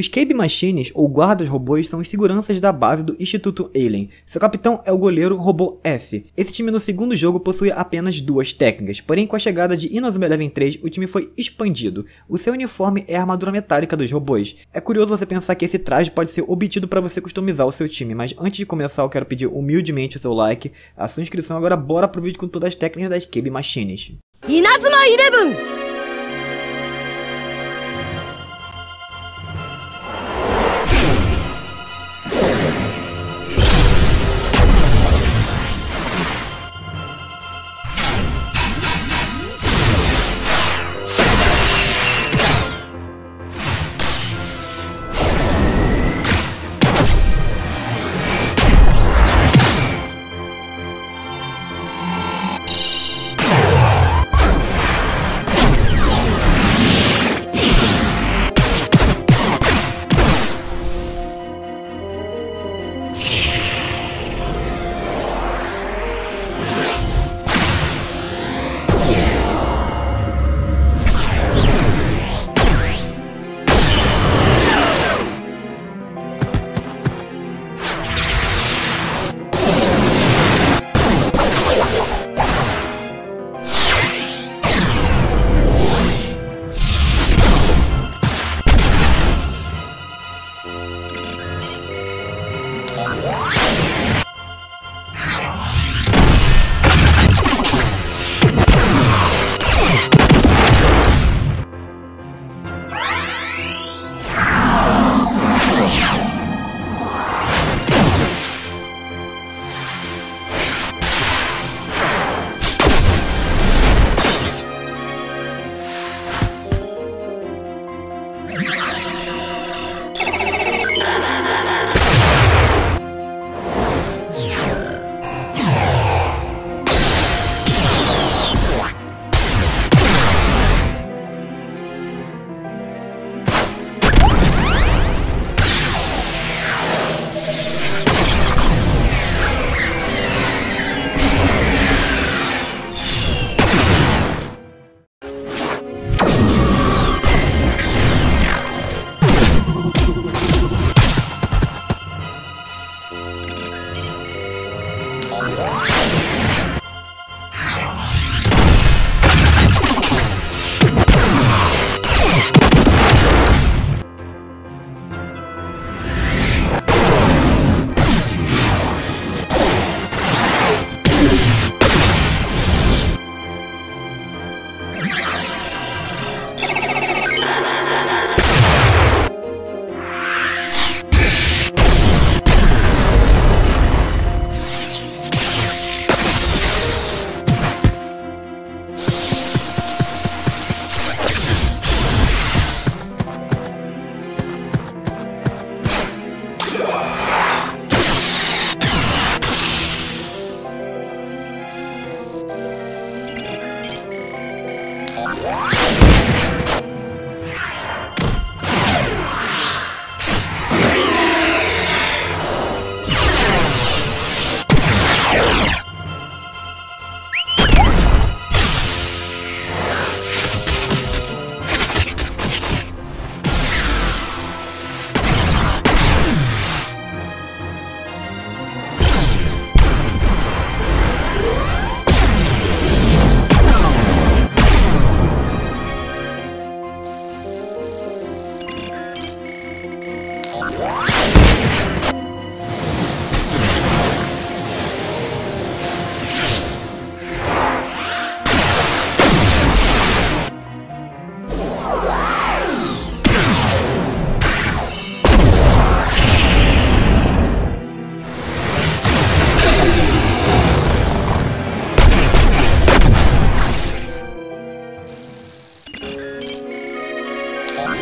Os Cabe Machines, ou guardas robôs, são os seguranças da base do Instituto Alien. Seu capitão é o goleiro Robô S. Esse time no segundo jogo possui apenas duas técnicas, porém com a chegada de Inazuma Eleven 3, o time foi expandido. O seu uniforme é a armadura metálica dos robôs. É curioso você pensar que esse traje pode ser obtido para você customizar o seu time, mas antes de começar eu quero pedir humildemente o seu like, a sua inscrição, agora bora pro vídeo com todas as técnicas das Cabe Machines. Inazuma Eleven!「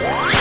Bye.